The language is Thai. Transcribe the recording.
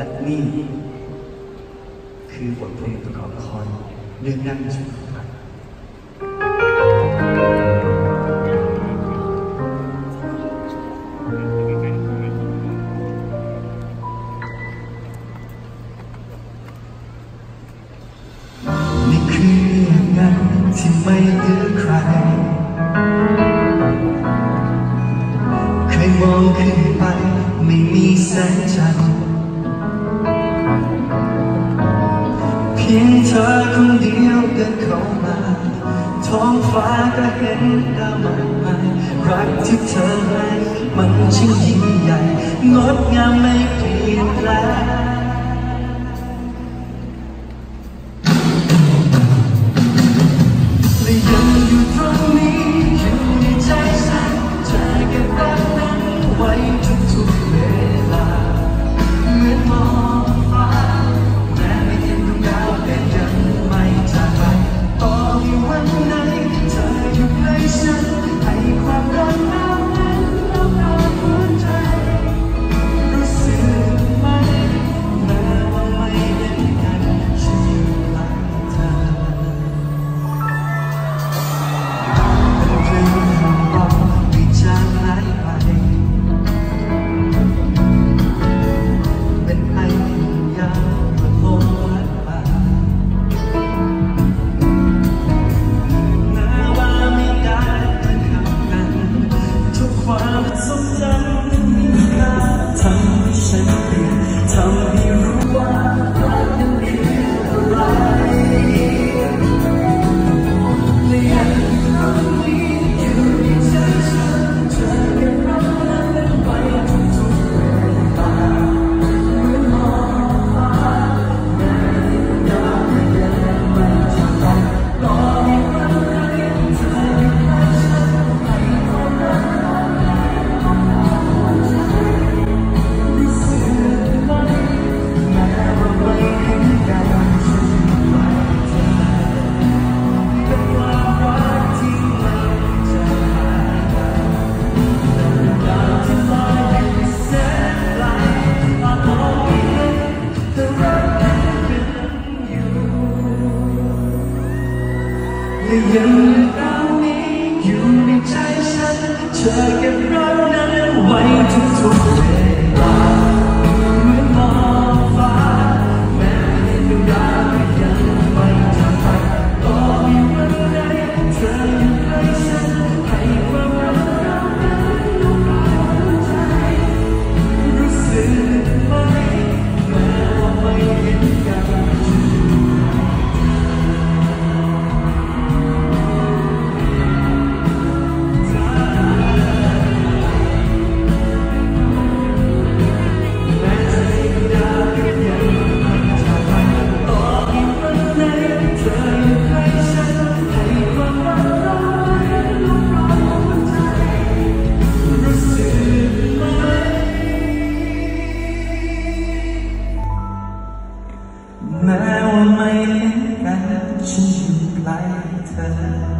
และนี่คือบทเพลงประกอบละครเรื่องนั่งชุดคไม่คือย่งนั้ที่ไม่เหลือใคร เคยมองขึ้นไปไม่มีแสงจันทร์ พียงเธอคนเดียวเดินเข้ามา ท้องฟ้าก็เห็นดาวมากม่รักที่เธอให้มันช่างยิ่งใหญ่ งดงามไม่เปลี่ยนแปลง ยังเรานี้อยู่ในใจฉันเธอเก็บรักนั้นไว้ทุกๆ my ka to you blighter.